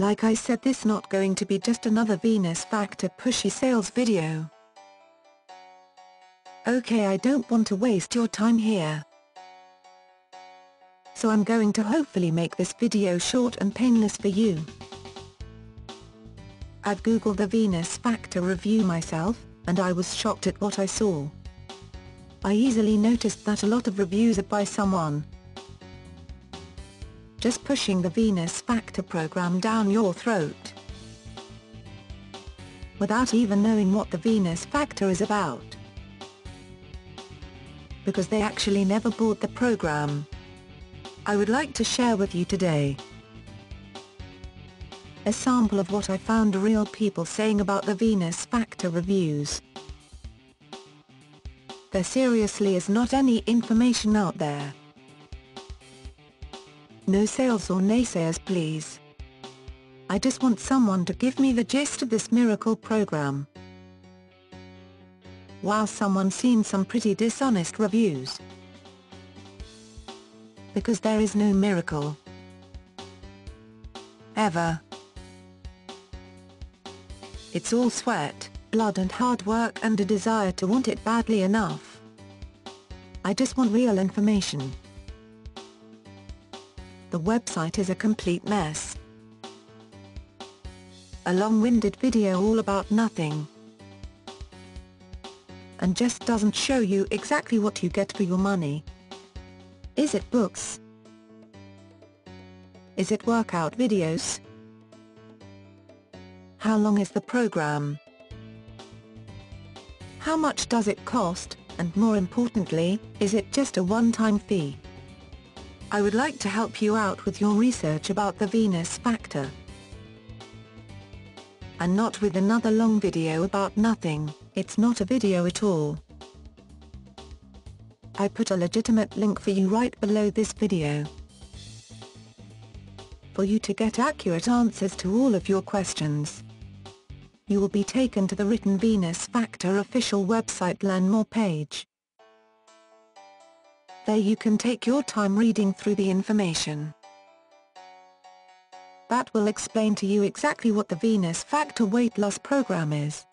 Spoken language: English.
Like I said this not going to be just another Venus Factor pushy sales video. Okay I don't want to waste your time here. So I'm going to hopefully make this video short and painless for you. I've googled the Venus Factor review myself, and I was shocked at what I saw. I easily noticed that a lot of reviews are by someone just pushing the Venus Factor program down your throat. Without even knowing what the Venus Factor is about. Because they actually never bought the program. I would like to share with you today a sample of what I found real people saying about the Venus Factor reviews. There seriously is not any information out there. No sales or naysayers please. I just want someone to give me the gist of this miracle program. Wow someone seen some pretty dishonest reviews. Because there is no miracle. Ever. It's all sweat, blood and hard work and a desire to want it badly enough. I just want real information. The website is a complete mess. A long-winded video all about nothing. And just doesn't show you exactly what you get for your money. Is it books? Is it workout videos? How long is the program? How much does it cost, and more importantly, is it just a one-time fee? I would like to help you out with your research about the Venus Factor. And not with another long video about nothing, it's not a video at all. I put a legitimate link for you right below this video. For you to get accurate answers to all of your questions. You will be taken to the written Venus Factor official website Learn More page. There you can take your time reading through the information. That will explain to you exactly what the Venus Factor weight loss program is.